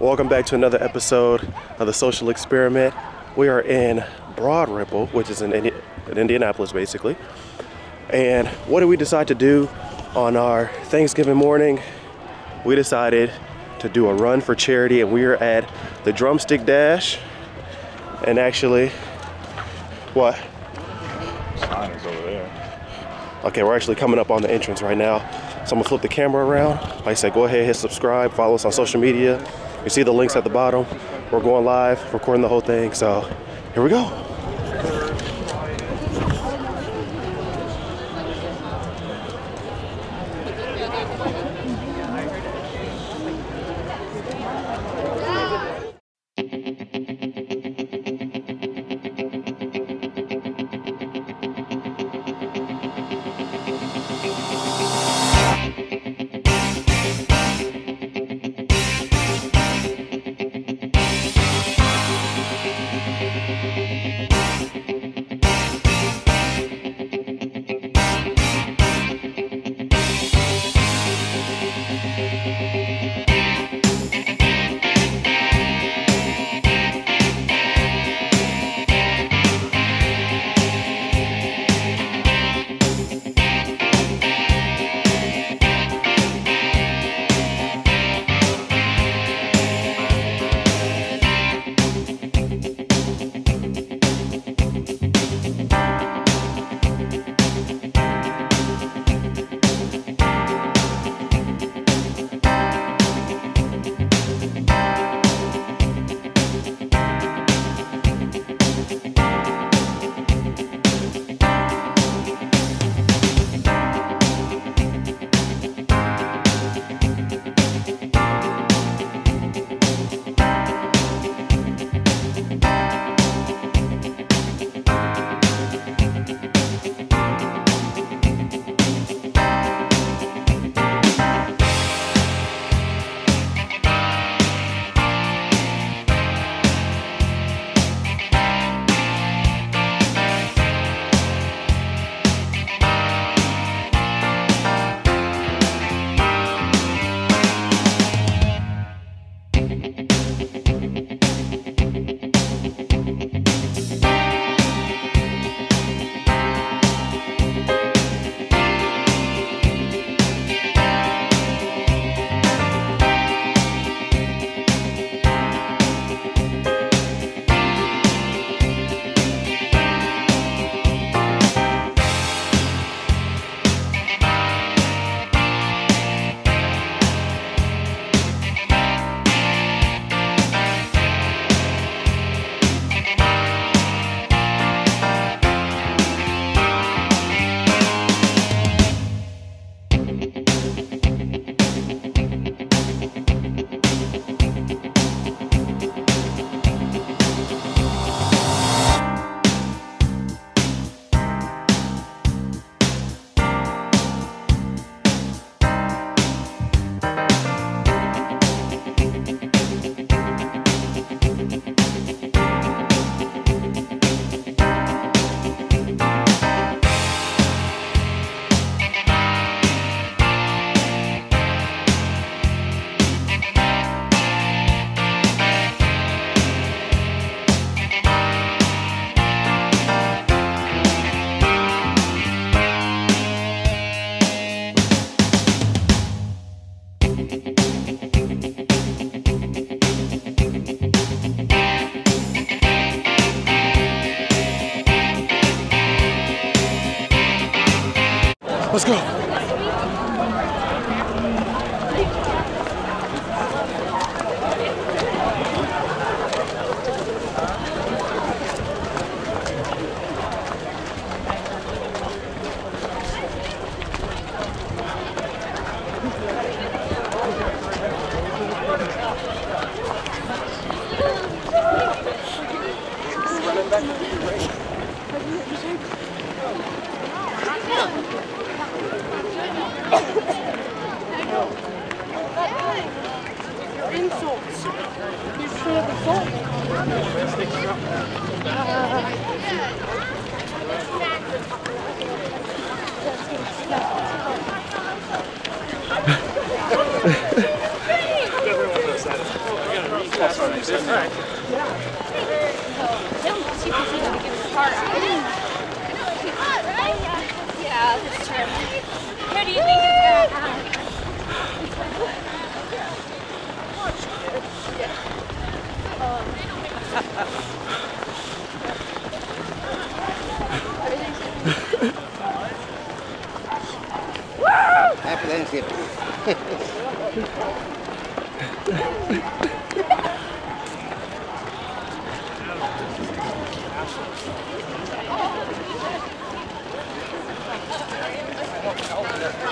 Welcome back to another episode of the Social Experiment. We are in Broad Ripple, which is in, Indi- in Indianapolis, basically. And what did we decide to do on our Thanksgiving morning? We decided to do a run for charity, and we are at the Drumstick Dash. And actually, what? Sign is over there. Okay, we're actually coming up on the entrance right now. So I'm gonna flip the camera around. Like I said, go ahead, hit subscribe, follow us on social media. You see the links at the bottom. We're going live, recording the whole thing. So here we go. Insults. You should have assaulted. Yeah, that's true. Who do you think is gonna have? Happy Thanksgiving.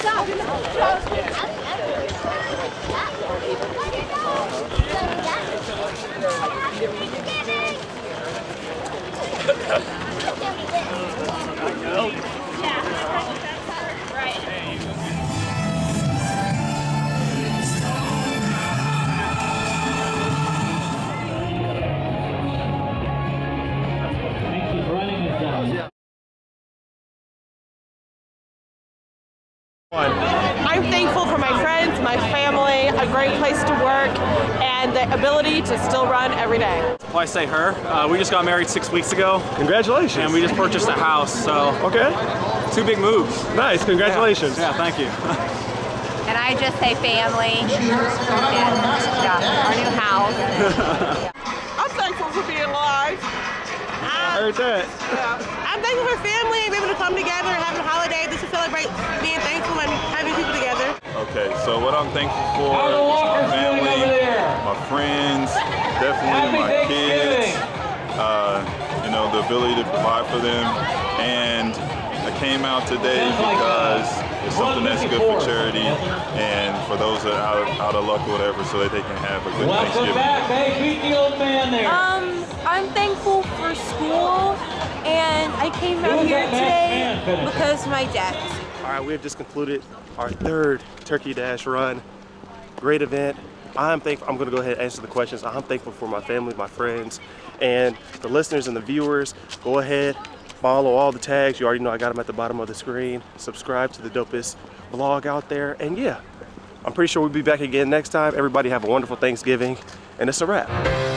Stop! I'm thankful for my friends, my family, a great place to work, and the ability to still run every day. Why I say her? Uh, we just got married six weeks ago, Congratulations. and we just purchased a house. So okay. two big moves. Nice. Congratulations. Yeah, thank you. And I just say family and yeah, our new house. I'm thankful for being alive. I heard that. I'm thankful for family and being able to come together and have a holiday just to celebrate being thankful Okay, so what I'm thankful for is my family, my friends, definitely my kids. Uh, you know, the ability to provide for them, and I came out today because it's something that's good for charity and for those that are out, out of luck or whatever, so that they can have a good Thanksgiving. Back, babe. Beat the old man there. Um, I'm thankful for school, and I came out here today because of my debt. All right, we have just concluded our third Turkey Dash run. Great event. I'm thankful. I'm to go ahead and answer the questions. I'm thankful for my family, my friends, and the listeners and the viewers. Go ahead, follow all the tags. You already know I got them at the bottom of the screen. Subscribe to the dopest vlog out there. And yeah, I'm pretty sure we'll be back again next time. Everybody have a wonderful Thanksgiving, and it's a wrap.